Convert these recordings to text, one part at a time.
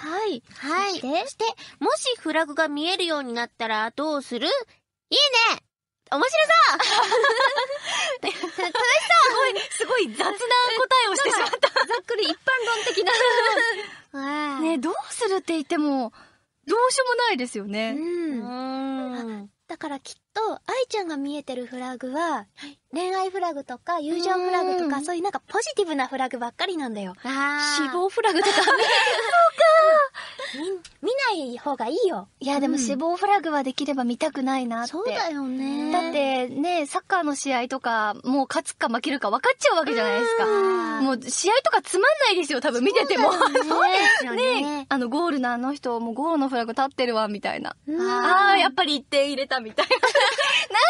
はい。はい。そしてそして、もしフラグが見えるようになったらどうする？いいね面白すごい雑な答えをしてしまった。ざっくり一般論的な。そ うね、どうするって言っても、どうしようもないですようね。ん。ん。だからきっと、愛ちゃんが見えてるフラグは、恋愛フラグとか友情フラグとか、うんそういうなんかポジティブなフラグばっかりなんだよ。死亡フラグとか。見 ない方がいいよ。いや、でもうん死亡フラグはできれば見たくないなって。そうだよね。だってね、サッカーの試合とか、もう勝つか負けるか分かっちゃうわけじゃないですか。もう試合とかつまんないですよ、多分見てても。そうですよね ね。あの、ゴールのあの人、もうゴールのフラグ立ってるわ、みたいな。うんああ、やっぱり1点入れた、みたいな。なっ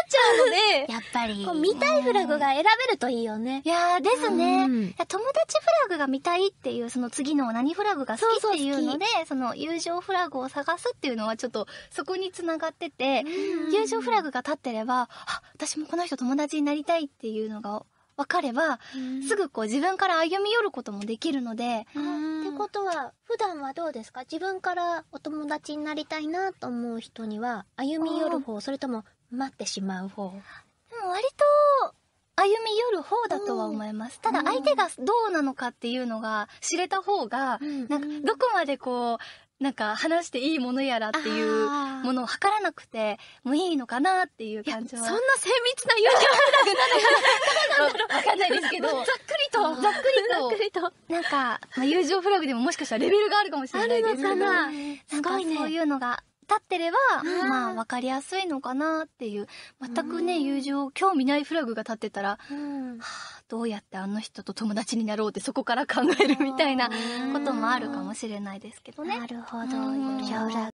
ちゃうので。やっぱり。こう見たいフラグが選べるといいよね。いやーですね、友達フラグが見たいっていう、その次の何フラグが好きっていうので、その友情フラグを探すっていうのはちょっとそこに繋がってて、友情フラグが立ってれば、あ、私もこの人友達になりたいっていうのが分かれば、すぐこう自分から歩み寄ることもできるので、ってことは、普段はどうですか？自分からお友達になりたいなと思う人には、歩み寄る方、それとも待ってしまう方？でも割と、歩み寄る方だとは思います。ただ相手がどうなのかっていうのが知れた方が、うん。なんかどこまでこう、なんか話していいものやらっていうものを測らなくてもいいのかなっていう感じは。そんな精密な友情 わかんないですけど、ざっくりと、ざっくりと。なんか、まあ、友情フラグでももしかしたらレベルがあるかもしれないですけど、なんかそういうのが立ってれば、まあわかりやすいのかなっていう、全くね、友情、興味ないフラグが立ってたら、うん。はあどうやってあの人と友達になろうってそこから考えるみたいなこともあるかもしれないですけどね。なるほど。